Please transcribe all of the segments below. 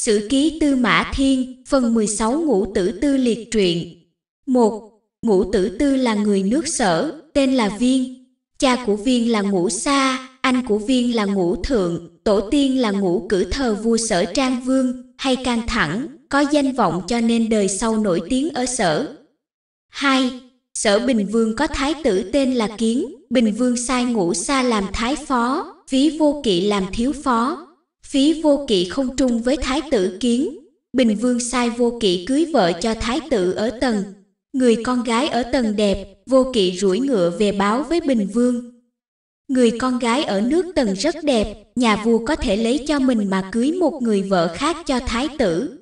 Sử ký Tư Mã Thiên, phần 16 Ngũ Tử Tư liệt truyện. 1. Ngũ Tử Tư là người nước sở, tên là Viên. Cha của Viên là Ngũ Sa, anh của Viên là Ngũ Thượng, tổ tiên là Ngũ Cử thờ vua sở Trang Vương, hay can thẳng, có danh vọng cho nên đời sau nổi tiếng ở sở. 2. Sở Bình Vương có thái tử tên là Kiến, Bình Vương sai Ngũ Sa làm thái phó, phí vô kỵ làm thiếu phó. Phí vô kỵ không trung với thái tử Kiến, Bình Vương sai vô kỵ cưới vợ cho thái tử ở tầng. Người con gái ở tầng đẹp, vô kỵ rủi ngựa về báo với Bình Vương. Người con gái ở nước tầng rất đẹp, nhà vua có thể lấy cho mình mà cưới một người vợ khác cho thái tử.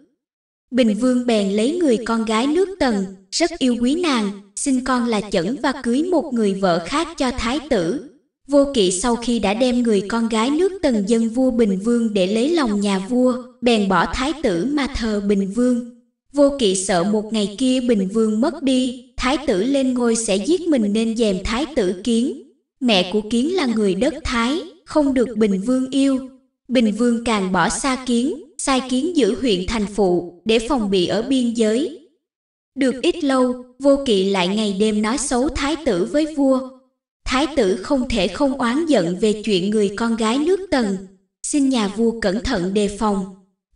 Bình Vương bèn lấy người con gái nước tầng, rất yêu quý nàng, xin con là chẩn và cưới một người vợ khác cho thái tử. Vô kỵ sau khi đã đem người con gái nước tần dân vua Bình Vương để lấy lòng nhà vua, bèn bỏ thái tử mà thờ Bình Vương. Vô kỵ sợ một ngày kia Bình Vương mất đi, thái tử lên ngôi sẽ giết mình nên dèm thái tử kiến. Mẹ của kiến là người đất Thái, không được Bình Vương yêu. Bình Vương càng bỏ xa kiến, sai kiến giữ huyện thành phụ, để phòng bị ở biên giới. Được ít lâu, vô kỵ lại ngày đêm nói xấu thái tử với vua, Thái tử không thể không oán giận về chuyện người con gái nước tần. Xin nhà vua cẩn thận đề phòng.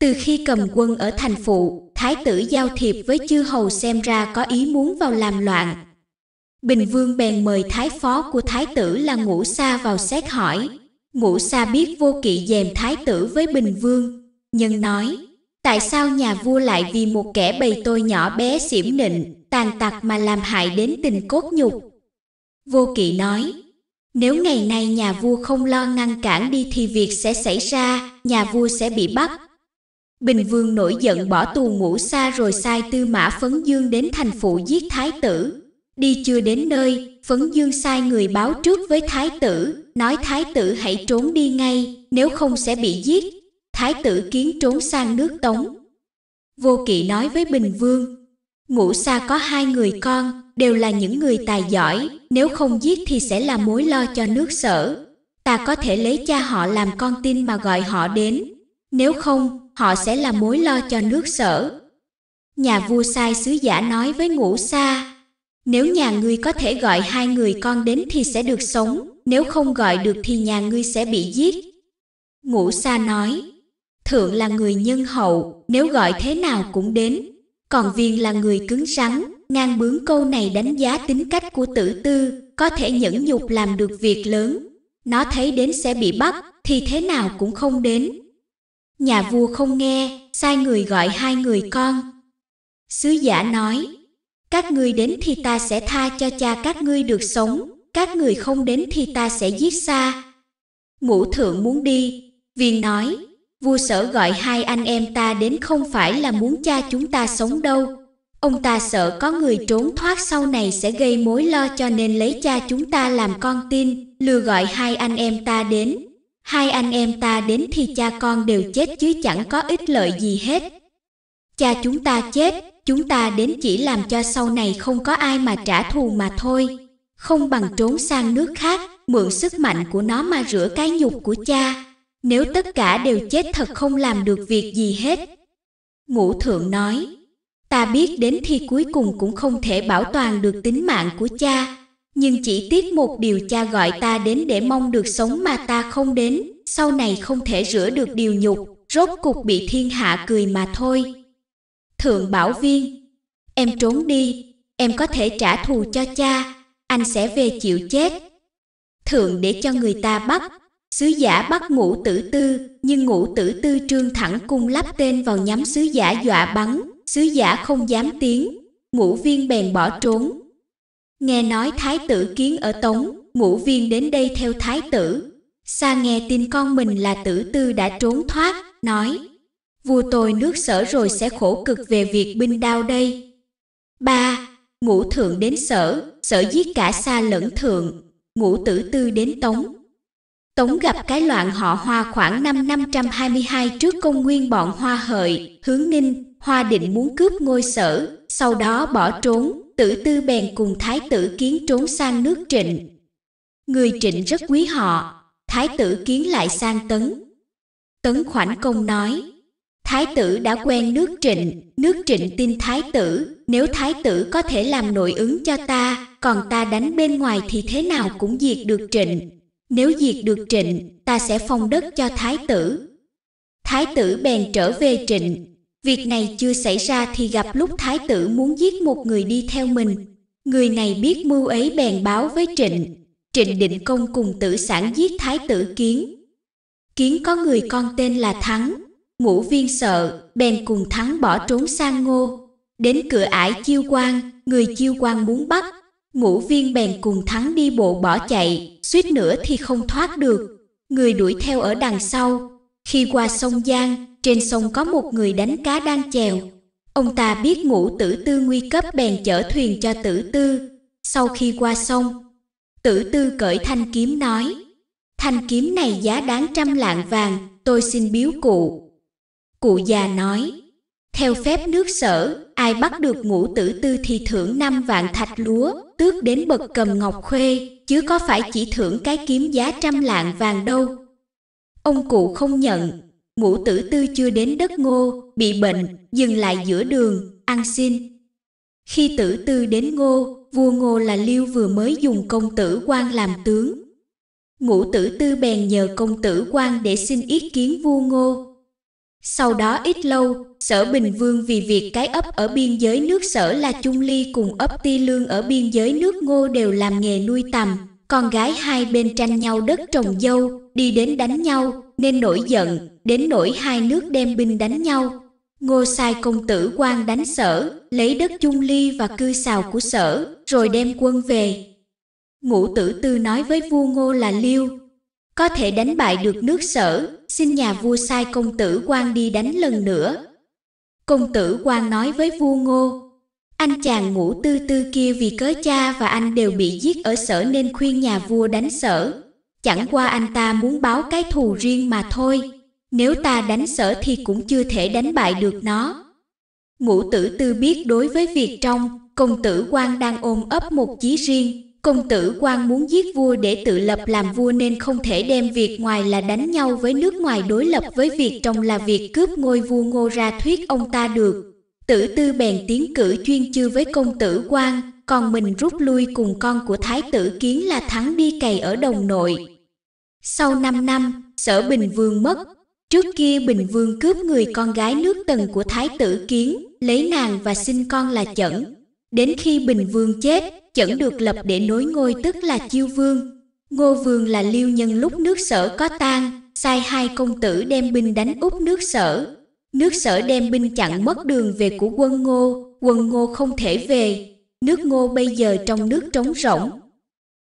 Từ khi cầm quân ở thành phụ, thái tử giao thiệp với chư hầu xem ra có ý muốn vào làm loạn. Bình vương bèn mời thái phó của thái tử là ngũ sa vào xét hỏi. Ngũ sa biết vô kỵ dèm thái tử với bình vương. Nhân nói, tại sao nhà vua lại vì một kẻ bầy tôi nhỏ bé xỉm nịnh, tàn tặc mà làm hại đến tình cốt nhục, Vô kỵ nói, nếu ngày nay nhà vua không lo ngăn cản đi thì việc sẽ xảy ra, nhà vua sẽ bị bắt. Bình Vương nổi giận bỏ tù ngũ xa rồi sai tư mã Phấn Dương đến thành phụ giết thái tử. Đi chưa đến nơi, Phấn Dương sai người báo trước với thái tử, nói thái tử hãy trốn đi ngay, nếu không sẽ bị giết. Thái tử kiến trốn sang nước Tống. Vô kỵ nói với Bình Vương, Ngũ Sa có hai người con, đều là những người tài giỏi, nếu không giết thì sẽ là mối lo cho nước sở. Ta có thể lấy cha họ làm con tin mà gọi họ đến. Nếu không, họ sẽ là mối lo cho nước sở. Nhà vua sai sứ giả nói với ngũ sa, nếu nhà ngươi có thể gọi hai người con đến thì sẽ được sống, nếu không gọi được thì nhà ngươi sẽ bị giết. Ngũ sa nói, thượng là người nhân hậu, nếu gọi thế nào cũng đến. Còn viên là người cứng rắn, ngang bướng câu này đánh giá tính cách của tử tư, có thể nhẫn nhục làm được việc lớn. Nó thấy đến sẽ bị bắt, thì thế nào cũng không đến. Nhà vua không nghe, sai người gọi hai người con. Sứ giả nói, các ngươi đến thì ta sẽ tha cho cha các ngươi được sống, các người không đến thì ta sẽ giết xa. Ngũ thượng muốn đi, viên nói, Vua sở gọi hai anh em ta đến không phải là muốn cha chúng ta sống đâu. Ông ta sợ có người trốn thoát sau này sẽ gây mối lo cho nên lấy cha chúng ta làm con tin, lừa gọi hai anh em ta đến. Hai anh em ta đến thì cha con đều chết chứ chẳng có ích lợi gì hết. Cha chúng ta chết, chúng ta đến chỉ làm cho sau này không có ai mà trả thù mà thôi. Không bằng trốn sang nước khác, mượn sức mạnh của nó mà rửa cái nhục của cha. Nếu tất cả đều chết thật không làm được việc gì hết. Ngũ thượng nói, ta biết đến thi cuối cùng cũng không thể bảo toàn được tính mạng của cha. Nhưng chỉ tiếc một điều cha gọi ta đến để mong được sống mà ta không đến, sau này không thể rửa được điều nhục, rốt cục bị thiên hạ cười mà thôi. Thượng bảo viên, em trốn đi, em có thể trả thù cho cha, anh sẽ về chịu chết. Thượng để cho người ta bắt, Sứ giả bắt ngũ tử tư, nhưng ngũ tử tư trương thẳng cung lắp tên vào nhắm sứ giả dọa bắn, sứ giả không dám tiến, ngũ viên bèn bỏ trốn. Nghe nói thái tử kiến ở Tống, ngũ viên đến đây theo thái tử. Sa nghe tin con mình là tử tư đã trốn thoát, nói Vua tôi nước sở rồi sẽ khổ cực về việc binh đao đây. ba Ngũ thượng đến sở, sở giết cả xa lẫn thượng, ngũ tử tư đến Tống, Tống gặp cái loạn họ Hoa khoảng năm 522 trước công nguyên bọn Hoa hợi, hướng ninh, Hoa định muốn cướp ngôi sở, sau đó bỏ trốn, tử tư bèn cùng thái tử kiến trốn sang nước trịnh. Người trịnh rất quý họ, thái tử kiến lại sang tấn. Tấn khoảnh công nói, Thái tử đã quen nước trịnh, nước trịnh tin thái tử, nếu thái tử có thể làm nội ứng cho ta, còn ta đánh bên ngoài thì thế nào cũng diệt được trịnh. Nếu diệt được trịnh, ta sẽ phong đất cho thái tử. Thái tử bèn trở về trịnh. Việc này chưa xảy ra thì gặp lúc thái tử muốn giết một người đi theo mình. Người này biết mưu ấy bèn báo với trịnh. Trịnh định công cùng tử sản giết thái tử kiến. Kiến có người con tên là Thắng, Ngũ viên sợ, bèn cùng thắng bỏ trốn sang ngô. Đến cửa ải chiêu quan, người chiêu quan muốn bắt. Ngũ viên bèn cùng thắng đi bộ bỏ chạy, suýt nữa thì không thoát được. Người đuổi theo ở đằng sau. Khi qua sông Giang, trên sông có một người đánh cá đang chèo. Ông ta biết ngũ tử tư nguy cấp bèn chở thuyền cho tử tư. Sau khi qua sông, tử tư cởi thanh kiếm nói, thanh kiếm này giá đáng trăm lạng vàng, tôi xin biếu cụ. Cụ già nói, theo phép nước sở, ai bắt được ngũ tử tư thì thưởng năm vạn thạch lúa, tước đến bậc cầm ngọc khuê, chứ có phải chỉ thưởng cái kiếm giá trăm lạng vàng đâu. Ông cụ không nhận, ngũ tử tư chưa đến đất ngô, bị bệnh, dừng lại giữa đường, ăn xin. Khi tử tư đến ngô, vua ngô là liêu vừa mới dùng công tử quan làm tướng. Ngũ tử tư bèn nhờ công tử quan để xin ý kiến vua ngô, sau đó ít lâu, Sở Bình Vương vì việc cái ấp ở biên giới nước Sở là Trung Ly cùng ấp Ti Lương ở biên giới nước Ngô đều làm nghề nuôi tầm, con gái hai bên tranh nhau đất trồng dâu, đi đến đánh nhau, nên nổi giận, đến nỗi hai nước đem binh đánh nhau. Ngô sai công tử quan đánh sở, lấy đất chung Ly và cư xào của sở, rồi đem quân về. Ngũ tử tư nói với vua Ngô là Liêu, có thể đánh bại được nước sở, xin nhà vua sai công tử quan đi đánh lần nữa. Công tử quan nói với vua ngô, anh chàng ngũ tư tư kia vì cớ cha và anh đều bị giết ở sở nên khuyên nhà vua đánh sở. Chẳng qua anh ta muốn báo cái thù riêng mà thôi. Nếu ta đánh sở thì cũng chưa thể đánh bại được nó. Ngũ tử tư biết đối với việc trong, công tử quan đang ôm ấp một chí riêng, Công tử quan muốn giết vua để tự lập làm vua nên không thể đem việc ngoài là đánh nhau với nước ngoài đối lập với việc trong là việc cướp ngôi vua ngô ra thuyết ông ta được. Tử tư bèn tiến cử chuyên chư với công tử quan, còn mình rút lui cùng con của thái tử kiến là thắng đi cày ở đồng nội. Sau 5 năm, sở Bình Vương mất. Trước kia Bình Vương cướp người con gái nước tần của thái tử kiến, lấy nàng và sinh con là chẩn. Đến khi Bình Vương chết, chẩn được lập để nối ngôi tức là chiêu vương. Ngô vương là liêu nhân lúc nước sở có tan, sai hai công tử đem binh đánh úp nước sở. Nước sở đem binh chặn mất đường về của quân ngô, quân ngô không thể về. Nước ngô bây giờ trong nước trống rỗng.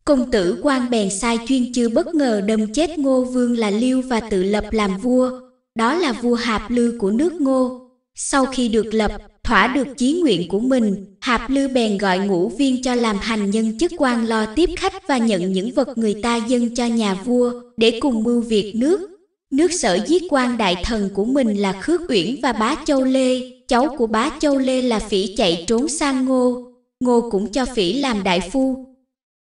Công tử quan bèn sai chuyên chư bất ngờ đâm chết ngô vương là liêu và tự lập làm vua. Đó là vua hạp lư của nước ngô. Sau khi được lập, thỏa được chí nguyện của mình, Hạp Lư bèn gọi ngũ viên cho làm hành nhân chức quan lo tiếp khách và nhận những vật người ta dâng cho nhà vua, để cùng mưu việc nước. Nước sở giết quan đại thần của mình là Khước Uyển và Bá Châu Lê, cháu của Bá Châu Lê là Phỉ chạy trốn sang Ngô, Ngô cũng cho Phỉ làm đại phu.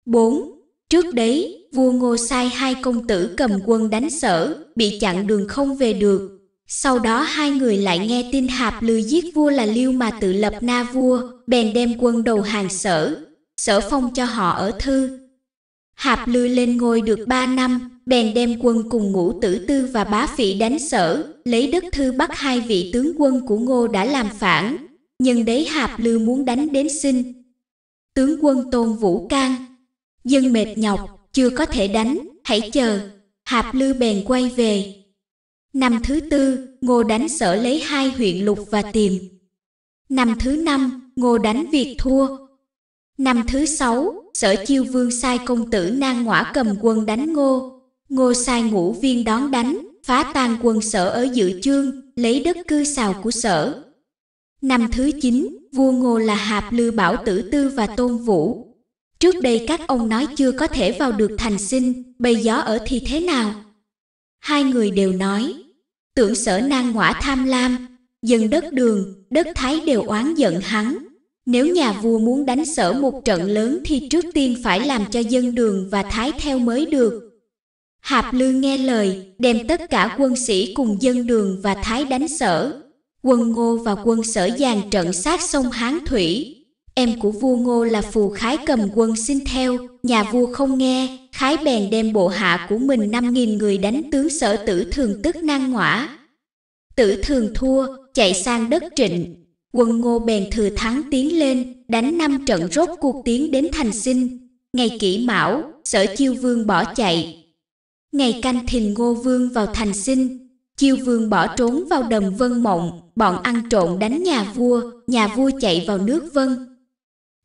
4. Trước đấy, vua Ngô sai hai công tử cầm quân đánh sở, bị chặn đường không về được, sau đó hai người lại nghe tin Hạp Lư giết vua là Liêu mà tự lập na vua, bèn đem quân đầu hàng sở, sở phong cho họ ở thư. Hạp Lư lên ngôi được ba năm, bèn đem quân cùng ngũ tử tư và bá phỉ đánh sở, lấy đất thư bắt hai vị tướng quân của ngô đã làm phản. Nhưng đấy Hạp Lư muốn đánh đến sinh. Tướng quân Tôn Vũ Can, dân mệt nhọc, chưa có thể đánh, hãy chờ. Hạp Lư bèn quay về, Năm thứ tư, Ngô đánh sở lấy hai huyện lục và tiềm. Năm thứ năm, Ngô đánh Việt thua. Năm thứ sáu, sở chiêu vương sai công tử nang ngõa cầm quân đánh Ngô. Ngô sai ngũ viên đón đánh, phá tan quân sở ở dự chương, lấy đất cư xào của sở. Năm thứ chín, vua Ngô là Hạp Lư Bảo Tử Tư và Tôn Vũ. Trước đây các ông nói chưa có thể vào được thành sinh, bây gió ở thì thế nào? Hai người đều nói, tưởng sở nan ngõa tham lam, dân đất đường, đất thái đều oán giận hắn. Nếu nhà vua muốn đánh sở một trận lớn thì trước tiên phải làm cho dân đường và thái theo mới được. Hạp Lư nghe lời, đem tất cả quân sĩ cùng dân đường và Thái đánh sở. Quân Ngô và quân sở dàn trận sát sông Hán Thủy. Em của vua Ngô là Phù Khái cầm quân xin theo, nhà vua không nghe, Khái bèn đem bộ hạ của mình 5.000 người đánh tướng sở tử thường tức nan ngõa. Tử thường thua, chạy sang đất trịnh. Quân Ngô bèn thừa thắng tiến lên, đánh năm trận rốt cuộc tiến đến thành sinh. Ngày kỷ mão, sở chiêu vương bỏ chạy. Ngày canh thìn Ngô vương vào thành sinh, chiêu vương bỏ trốn vào đầm Vân Mộng, bọn ăn trộn đánh nhà vua, nhà vua chạy vào nước Vân.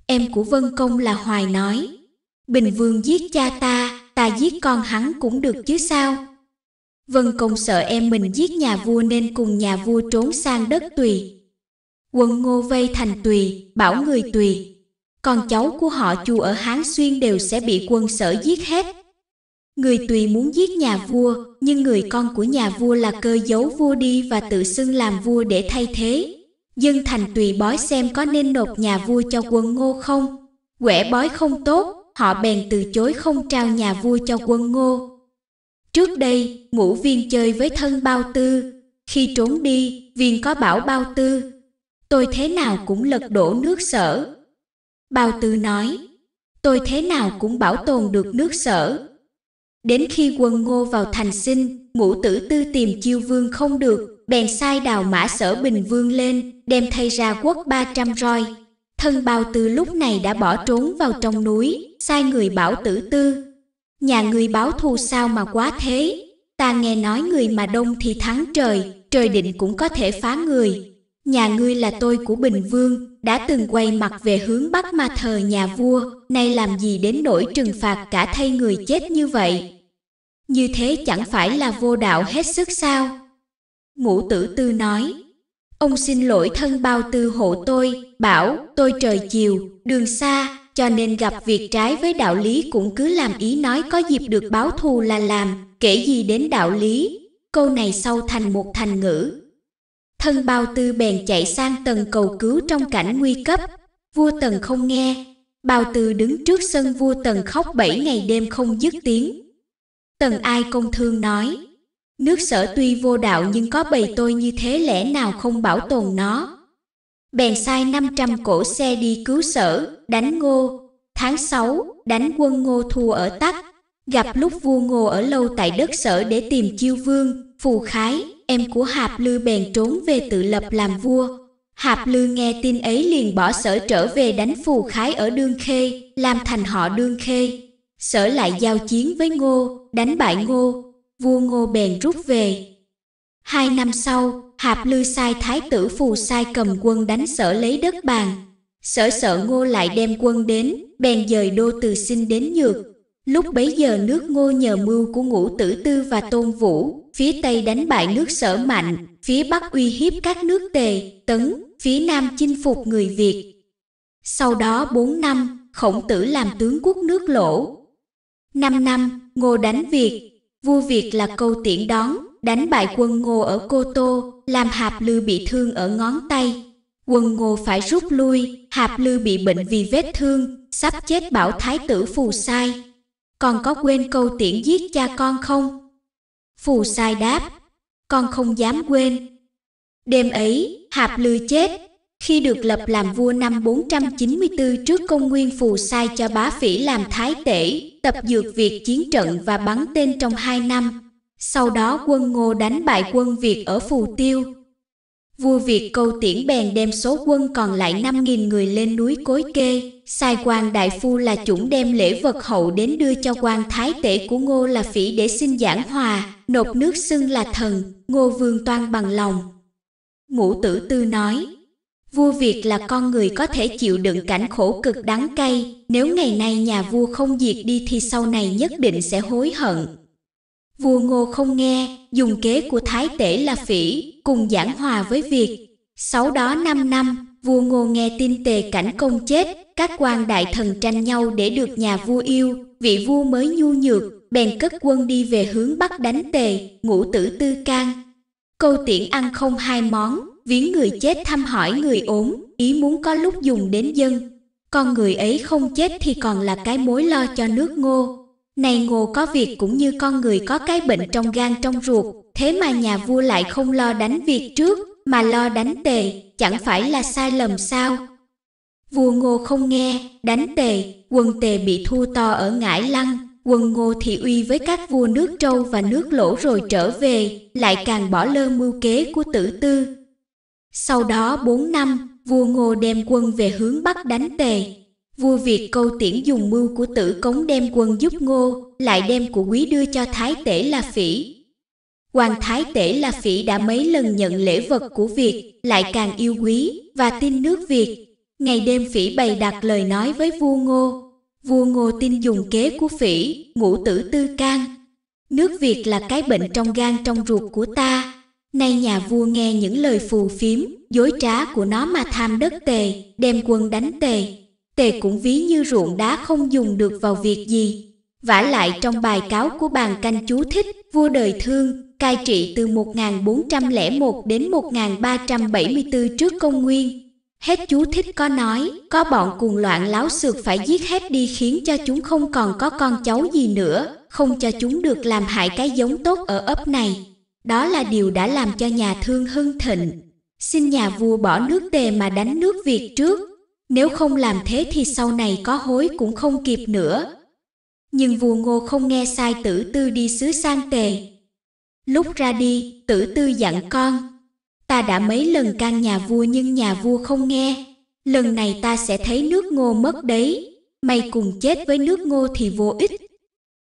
Em của Vân Công là Hoài nói, Bình Vương giết cha ta, ta giết con hắn cũng được chứ sao? Vân Công sợ em mình giết nhà vua nên cùng nhà vua trốn sang đất Tùy. Quân Ngô vây thành Tùy, bảo người Tùy. Con cháu của họ Chu ở Hán Xuyên đều sẽ bị quân sở giết hết. Người Tùy muốn giết nhà vua, nhưng người con của nhà vua là cơ giấu vua đi và tự xưng làm vua để thay thế. Dân thành Tùy bói xem có nên nộp nhà vua cho quân Ngô không? Quẻ bói không tốt, họ bèn từ chối không trao nhà vua cho quân Ngô. Trước đây, ngũ viên chơi với thân bao tư. Khi trốn đi, viên có bảo bao tư. Tôi thế nào cũng lật đổ nước sở. Bao tư nói, tôi thế nào cũng bảo tồn được nước sở. Đến khi quân ngô vào thành sinh, ngũ tử tư tìm chiêu vương không được, bèn sai đào mã sở bình vương lên, đem thay ra quốc 300 roi. Thân bao tư lúc này đã bỏ trốn vào trong núi, sai người bảo tử tư, Nhà ngươi báo thù sao mà quá thế? Ta nghe nói người mà đông thì thắng trời, trời định cũng có thể phá người. Nhà ngươi là tôi của Bình Vương, đã từng quay mặt về hướng Bắc mà thờ nhà vua, nay làm gì đến nỗi trừng phạt cả thay người chết như vậy? Như thế chẳng phải là vô đạo hết sức sao? Ngũ tử tư nói, ông xin lỗi thân bao tư hộ tôi, bảo tôi trời chiều, đường xa, cho nên gặp việc trái với đạo lý cũng cứ làm ý nói có dịp được báo thù là làm, kể gì đến đạo lý. Câu này sau thành một thành ngữ. Thân bao tư bèn chạy sang tầng cầu cứu trong cảnh nguy cấp. Vua Tần không nghe. Bao tư đứng trước sân vua Tần khóc bảy ngày đêm không dứt tiếng. Tần ai công thương nói, nước sở tuy vô đạo nhưng có bầy tôi như thế lẽ nào không bảo tồn nó bèn sai 500 cổ xe đi cứu sở, đánh ngô. Tháng 6, đánh quân ngô thua ở Tắc. Gặp lúc vua ngô ở lâu tại đất sở để tìm chiêu vương, phù khái, em của Hạp Lư bèn trốn về tự lập làm vua. Hạp Lư nghe tin ấy liền bỏ sở trở về đánh phù khái ở Đương Khê, làm thành họ Đương Khê. Sở lại giao chiến với Ngô, đánh bại Ngô, vua Ngô bèn rút về. Hai năm sau, Hạp Lư sai thái tử phù sai cầm quân đánh sở lấy đất bàn. Sở sợ ngô lại đem quân đến, bèn dời đô từ sinh đến nhược. Lúc bấy giờ nước ngô nhờ mưu của ngũ tử tư và tôn vũ, phía tây đánh bại nước sở mạnh, phía bắc uy hiếp các nước tề, tấn, phía nam chinh phục người Việt. Sau đó 4 năm, khổng tử làm tướng quốc nước lỗ. 5 năm, ngô đánh Việt, vua Việt là câu tiễn đón, đánh bại quân Ngô ở Cô Tô, làm Hạp Lư bị thương ở ngón tay. Quân Ngô phải rút lui, Hạp Lư bị bệnh vì vết thương, sắp chết bảo Thái tử Phù Sai. Còn có quên câu tiễn giết cha con không? Phù Sai đáp, con không dám quên. Đêm ấy, Hạp Lư chết, khi được lập làm vua năm 494 trước công nguyên phù sai cho bá phỉ làm thái tể, tập dược việc chiến trận và bắn tên trong hai năm. Sau đó quân Ngô đánh bại quân Việt ở Phù Tiêu. Vua Việt câu tiễn bèn đem số quân còn lại 5.000 người lên núi Cối Kê, sai quan đại phu là chủng đem lễ vật hậu đến đưa cho quan thái tể của Ngô là phỉ để xin giảng hòa, nộp nước xưng là thần, Ngô Vương toan bằng lòng. Ngũ tử tư nói, vua Việt là con người có thể chịu đựng cảnh khổ cực đắng cay, nếu ngày nay nhà vua không diệt đi thì sau này nhất định sẽ hối hận. Vua Ngô không nghe, dùng kế của Thái Tể là phỉ, cùng giảng hòa với Việt. Sau đó 5 năm, vua Ngô nghe tin tề cảnh công chết, các quan đại thần tranh nhau để được nhà vua yêu, vị vua mới nhu nhược, bèn cất quân đi về hướng Bắc đánh tề, ngũ tử tư can. Câu tiễn ăn không hai món, viếng người chết thăm hỏi người ốm, ý muốn có lúc dùng đến dân. Con người ấy không chết thì còn là cái mối lo cho nước ngô. Này ngô có việc cũng như con người có cái bệnh trong gan trong ruột, thế mà nhà vua lại không lo đánh việc trước, mà lo đánh tề, chẳng phải là sai lầm sao? Vua ngô không nghe, đánh tề, quân tề bị thua to ở ngãi lăng, quân ngô thị uy với các vua nước trâu và nước lỗ rồi trở về, lại càng bỏ lơ mưu kế của tử tư. Sau đó 4 năm, vua ngô đem quân về hướng Bắc đánh tề. Vua Việt câu tiễn dùng mưu của tử cống đem quân giúp ngô, lại đem của quý đưa cho thái tể là phỉ. Hoàng thái tể là phỉ đã mấy lần nhận lễ vật của Việt, lại càng yêu quý và tin nước Việt. Ngày đêm phỉ bày đặt lời nói với vua ngô, Vua Ngô tin dùng kế của phỉ, ngũ tử tư can. Nước Việt là cái bệnh trong gan trong ruột của ta. Nay nhà vua nghe những lời phù phiếm, dối trá của nó mà tham đất tề, đem quân đánh tề. Tề cũng ví như ruộng đá không dùng được vào việc gì. vả lại trong bài cáo của bàn canh chú thích, vua đời thương, cai trị từ 1401 đến 1374 trước công nguyên, Hết chú thích có nói, có bọn cuồng loạn láo xược phải giết hết đi khiến cho chúng không còn có con cháu gì nữa, không cho chúng được làm hại cái giống tốt ở ấp này. Đó là điều đã làm cho nhà thương hưng thịnh. Xin nhà vua bỏ nước tề mà đánh nước Việt trước. Nếu không làm thế thì sau này có hối cũng không kịp nữa. Nhưng vua ngô không nghe sai tử tư đi xứ sang tề. Lúc ra đi, tử tư dặn con, Ta đã mấy lần can nhà vua nhưng nhà vua không nghe. Lần này ta sẽ thấy nước ngô mất đấy. Mày cùng chết với nước ngô thì vô ích.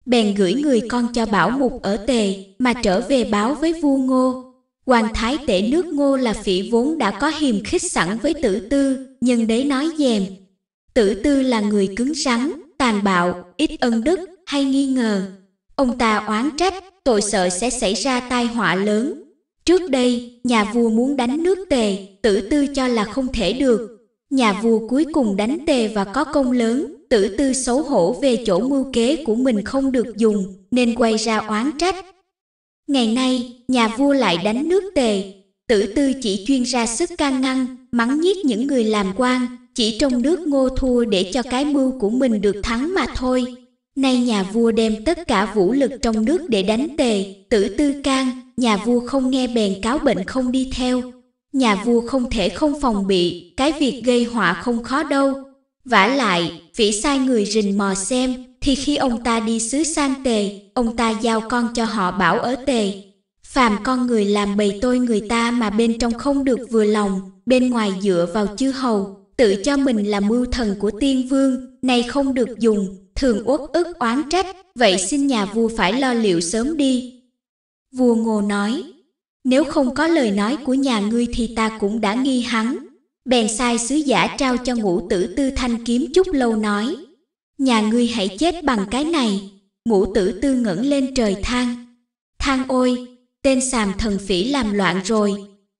Bèn gửi người con cho bảo mục ở tề, mà trở về báo với vua ngô. Hoàng thái tể nước ngô là phỉ vốn đã có hiềm khích sẵn với tử tư, nhưng đấy nói dèm. Tử tư là người cứng rắn, tàn bạo, ít ân đức, hay nghi ngờ. Ông ta oán trách, tội sợ sẽ xảy ra tai họa lớn, Trước đây, nhà vua muốn đánh nước tề, tử tư cho là không thể được. Nhà vua cuối cùng đánh tề và có công lớn, tử tư xấu hổ về chỗ mưu kế của mình không được dùng, nên quay ra oán trách. Ngày nay, nhà vua lại đánh nước tề, tử tư chỉ chuyên ra sức can ngăn, mắng nhiếc những người làm quan, chỉ trong nước ngô thua để cho cái mưu của mình được thắng mà thôi. Nay nhà vua đem tất cả vũ lực trong nước để đánh tề, tử tư can, nhà vua không nghe bèn cáo bệnh không đi theo. Nhà vua không thể không phòng bị, cái việc gây họa không khó đâu. vả lại, vĩ sai người rình mò xem, thì khi ông ta đi xứ sang tề, ông ta giao con cho họ bảo ở tề. Phàm con người làm bầy tôi người ta mà bên trong không được vừa lòng, bên ngoài dựa vào chư hầu, tự cho mình là mưu thần của tiên vương, này không được dùng, thường uất ức oán trách, vậy xin nhà vua phải lo liệu sớm đi, Vua Ngô nói, nếu không có lời nói của nhà ngươi thì ta cũng đã nghi hắn. Bèn sai sứ giả trao cho ngũ tử tư thanh kiếm chút lâu nói, nhà ngươi hãy chết bằng cái này. Ngũ tử tư ngẩng lên trời than. Than ôi, tên sàm thần phỉ làm loạn rồi.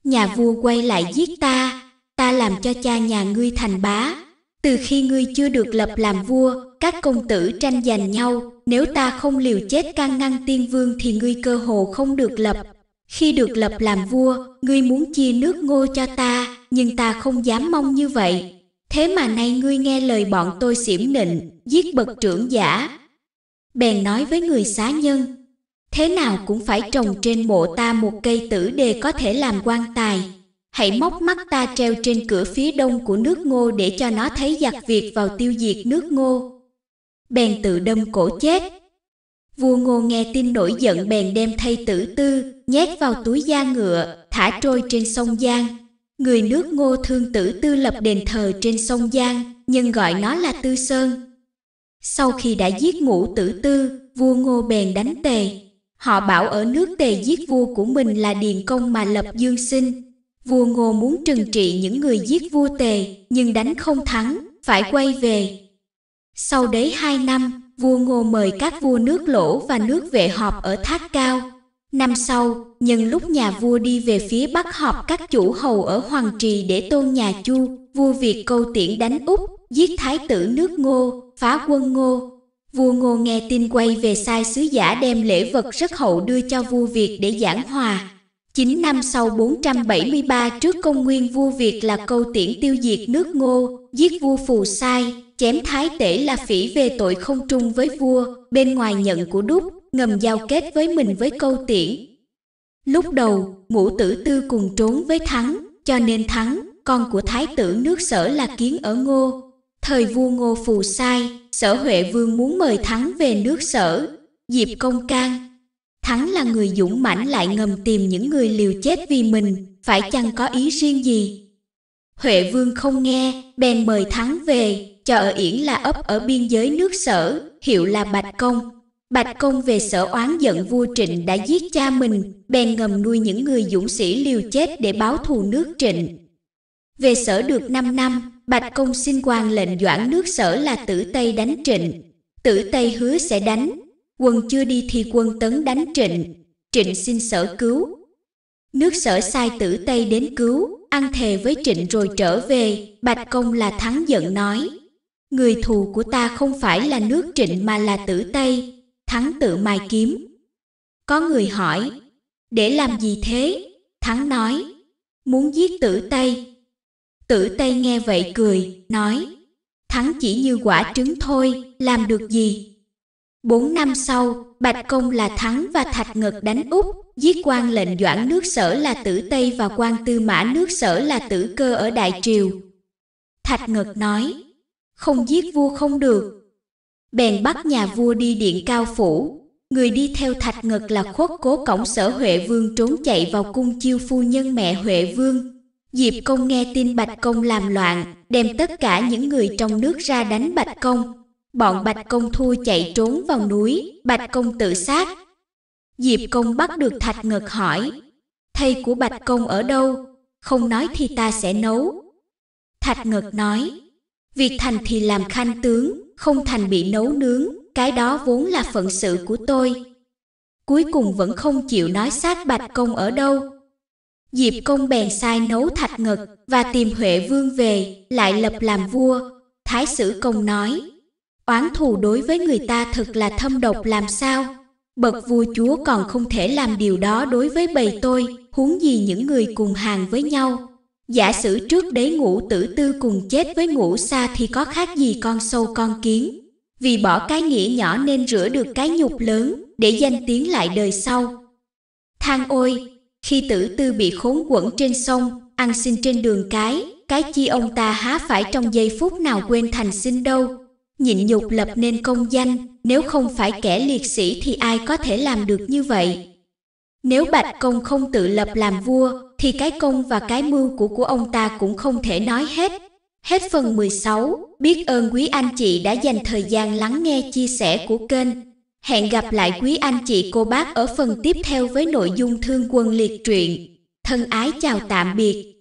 Nhà vua quay lại giết ta, ta làm cho cha nhà ngươi thành bá. Từ khi ngươi chưa được lập làm vua, các công tử tranh giành nhau, nếu ta không liều chết can ngăn tiên vương thì ngươi cơ hồ không được lập. Khi được lập làm vua, ngươi muốn chia nước ngô cho ta, nhưng ta không dám mong như vậy. Thế mà nay ngươi nghe lời bọn tôi xỉm nịnh, giết bậc trưởng giả. Bèn nói với người xá nhân, thế nào cũng phải trồng trên mộ ta một cây tử đề có thể làm quan tài. Hãy móc mắt ta treo trên cửa phía đông của nước ngô để cho nó thấy giặc Việt vào tiêu diệt nước ngô bèn tự đâm cổ chết. Vua Ngô nghe tin nổi giận bèn đem thay tử tư, nhét vào túi da ngựa, thả trôi trên sông Giang. Người nước Ngô thương tử tư lập đền thờ trên sông Giang, nhưng gọi nó là Tư Sơn. Sau khi đã giết ngũ tử tư, vua Ngô bèn đánh tề. Họ bảo ở nước tề giết vua của mình là Điền Công mà lập dương sinh. Vua Ngô muốn trừng trị những người giết vua tề, nhưng đánh không thắng, phải quay về, sau đấy hai năm, vua Ngô mời các vua nước lỗ và nước vệ họp ở Thác Cao. Năm sau, nhân lúc nhà vua đi về phía bắc họp các chủ hầu ở Hoàng Trì để tôn nhà Chu, vua Việt câu tiễn đánh Úc, giết thái tử nước Ngô, phá quân Ngô. Vua Ngô nghe tin quay về sai sứ giả đem lễ vật rất hậu đưa cho vua Việt để giảng hòa. 9 năm sau 473 trước công nguyên vua Việt là câu tiễn tiêu diệt nước Ngô, giết vua Phù Sai, chém thái tể là phỉ về tội không trung với vua, bên ngoài nhận của đúc, ngầm giao kết với mình với câu tiễn. Lúc đầu, ngũ tử tư cùng trốn với Thắng, cho nên Thắng, con của thái tử nước sở là kiến ở Ngô. Thời vua Ngô phù sai, sở Huệ Vương muốn mời Thắng về nước sở, Diệp công can. Thắng là người dũng mãnh lại ngầm tìm những người liều chết vì mình, phải chăng có ý riêng gì? Huệ Vương không nghe, bèn mời Thắng về, cho ở Yển là ấp ở biên giới nước sở, hiệu là Bạch Công. Bạch Công về sở oán giận vua Trịnh đã giết cha mình, bèn ngầm nuôi những người dũng sĩ liều chết để báo thù nước Trịnh. Về sở được 5 năm, Bạch Công xin quan lệnh doãn nước sở là tử Tây đánh Trịnh. Tử Tây hứa sẽ đánh, quân chưa đi thì quân tấn đánh Trịnh. Trịnh xin sở cứu. Nước sở sai tử Tây đến cứu, ăn thề với Trịnh rồi trở về, Bạch Công là thắng giận nói. Người thù của ta không phải là nước Trịnh mà là tử Tây, Thắng tự mài kiếm. Có người hỏi, để làm gì thế? Thắng nói, muốn giết tử Tây. Tử Tây nghe vậy cười, nói, Thắng chỉ như quả trứng thôi, làm được gì? Bốn năm sau, Bạch Công là Thắng và Thạch Ngật đánh Úc, giết quan lệnh doãn nước sở là tử Tây và quan tư mã nước sở là tử cơ ở Đại Triều. Thạch Ngật nói, không giết vua không được, bèn bắt nhà vua đi điện cao phủ. Người đi theo thạch ngật là khuất cố cổng sở Huệ Vương trốn chạy vào cung chiêu phu nhân mẹ Huệ Vương. Diệp công nghe tin Bạch Công làm loạn, đem tất cả những người trong nước ra đánh Bạch Công. Bọn Bạch Công thua chạy trốn vào núi, Bạch Công tự sát. Diệp công bắt được thạch ngật hỏi, thầy của Bạch Công ở đâu? Không nói thì ta sẽ nấu. Thạch ngật nói, việc thành thì làm khanh tướng, không thành bị nấu nướng, cái đó vốn là phận sự của tôi. Cuối cùng vẫn không chịu nói xác Bạch Công ở đâu. Diệp Công bèn sai nấu thạch ngật và tìm Huệ Vương về, lại lập làm vua. Thái sử Công nói, oán thù đối với người ta thật là thâm độc làm sao? Bậc vua chúa còn không thể làm điều đó đối với bầy tôi, huống gì những người cùng hàng với nhau. Giả sử trước đấy ngũ tử tư cùng chết với ngũ sa thì có khác gì con sâu con kiến. Vì bỏ cái nghĩa nhỏ nên rửa được cái nhục lớn, để danh tiếng lại đời sau. Thang ôi, khi tử tư bị khốn quẩn trên sông, ăn xin trên đường cái, cái chi ông ta há phải trong giây phút nào quên thành xin đâu. Nhịn nhục lập nên công danh, nếu không phải kẻ liệt sĩ thì ai có thể làm được như vậy. Nếu Bạch Công không tự lập làm vua, thì cái công và cái mưu của của ông ta cũng không thể nói hết. Hết phần 16, biết ơn quý anh chị đã dành thời gian lắng nghe chia sẻ của kênh. Hẹn gặp lại quý anh chị cô bác ở phần tiếp theo với nội dung thương quân liệt truyện. Thân ái chào tạm biệt.